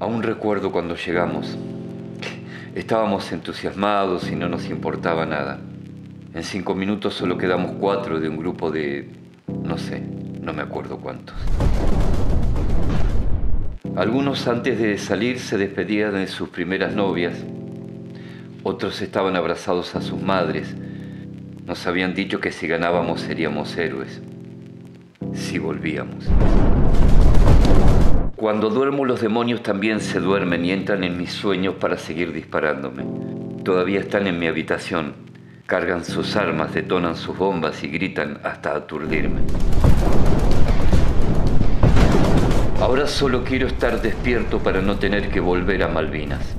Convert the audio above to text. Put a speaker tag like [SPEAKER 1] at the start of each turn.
[SPEAKER 1] Aún recuerdo cuando llegamos. Estábamos entusiasmados y no nos importaba nada. En cinco minutos solo quedamos cuatro de un grupo de... no sé, no me acuerdo cuántos. Algunos antes de salir se despedían de sus primeras novias, otros estaban abrazados a sus madres. Nos habían dicho que si ganábamos seríamos héroes, si volvíamos. Cuando duermo los demonios también se duermen y entran en mis sueños para seguir disparándome. Todavía están en mi habitación, cargan sus armas, detonan sus bombas y gritan hasta aturdirme. Ahora solo quiero estar despierto para no tener que volver a Malvinas.